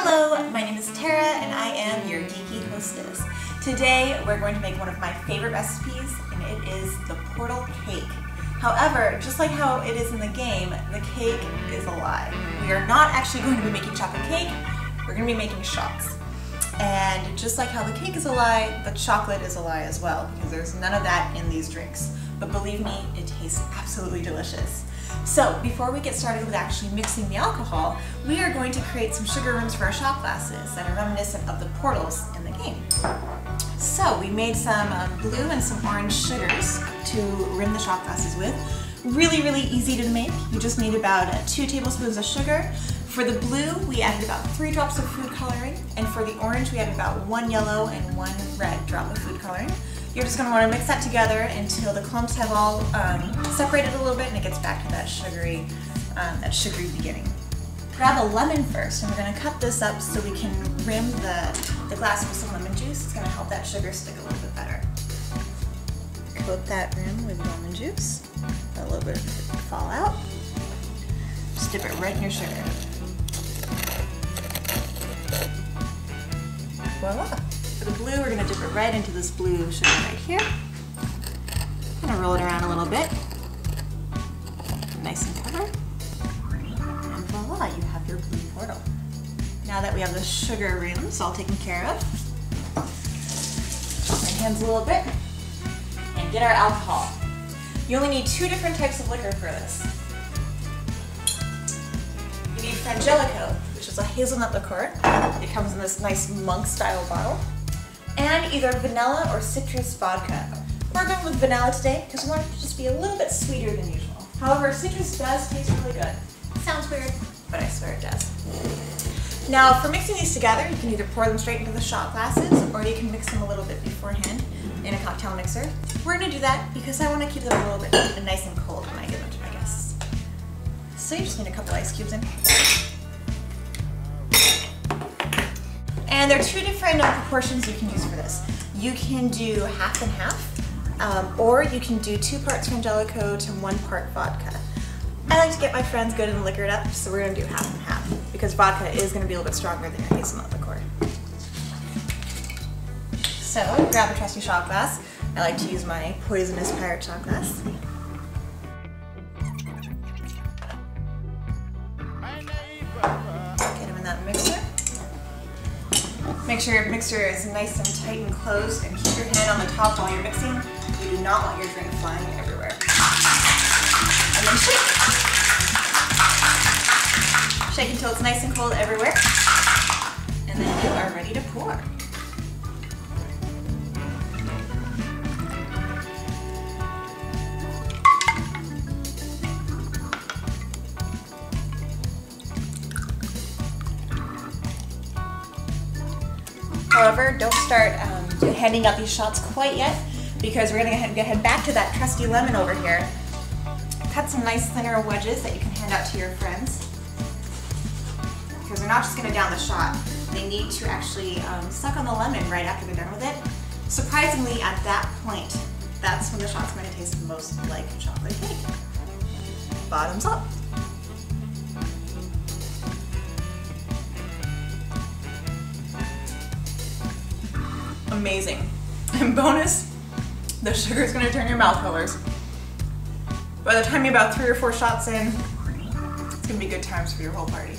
Hello, my name is Tara and I am your geeky hostess. Today we're going to make one of my favorite recipes and it is the portal cake. However, just like how it is in the game, the cake is a lie. We are not actually going to be making chocolate cake, we're going to be making shots. And just like how the cake is a lie, the chocolate is a lie as well because there's none of that in these drinks. But believe me, it tastes absolutely delicious. So before we get started with actually mixing the alcohol, we are going to create some sugar rims for our shot glasses that are reminiscent of the portals in the game. So we made some um, blue and some orange sugars to rim the shot glasses with. Really, really easy to make. You just need about uh, two tablespoons of sugar. For the blue, we added about three drops of food coloring, and for the orange, we added about one yellow and one red drop of food coloring. You're just going to want to mix that together until the clumps have all um, separated a little bit and it gets back to that sugary, um, that sugary beginning. Grab a lemon first and we're going to cut this up so we can rim the, the glass with some lemon juice. It's going to help that sugar stick a little bit better. Coat that rim with lemon juice. Let a little bit fall out. Just dip it right in your sugar. Voila! For the blue, we're gonna dip it right into this blue sugar right here. I'm gonna roll it around a little bit. Nice and covered. And voila, you have your blue portal. Now that we have the sugar rims all taken care of, my hands a little bit, and get our alcohol. You only need two different types of liquor for this. You need Frangelico, which is a hazelnut liqueur. It comes in this nice monk style bottle and either vanilla or citrus vodka. We're going with vanilla today because we want it to just be a little bit sweeter than usual. However, citrus does taste really good. Sounds weird, but I swear it does. Now, for mixing these together, you can either pour them straight into the shot glasses or you can mix them a little bit beforehand in a cocktail mixer. We're going to do that because I want to keep them a little bit nice and cold when I give them to my guests. So you just need a couple ice cubes in. And there are two different proportions you can use for this. You can do half and half, um, or you can do two parts Frangelico to one part vodka. I like to get my friends good and liquored up, so we're gonna do half and half, because vodka is gonna be a little bit stronger than your hazelnut liqueur. So, grab a trusty shot glass. I like to use my poisonous pirate shot glass. Make sure your mixer is nice and tight and closed and keep your hand on the top while you're mixing. You do not want your drink flying everywhere. And then shake. Shake until it's nice and cold everywhere. And then you are ready to pour. However, don't start um, handing out these shots quite yet because we're gonna head back to that trusty lemon over here. Cut some nice thinner wedges that you can hand out to your friends because they're not just gonna down the shot. They need to actually um, suck on the lemon right after they're done with it. Surprisingly, at that point, that's when the shot's to taste most like chocolate cake. Bottoms up. Amazing. And bonus, the sugar is gonna turn your mouth colors. By the time you're about three or four shots in, it's gonna be good times for your whole party.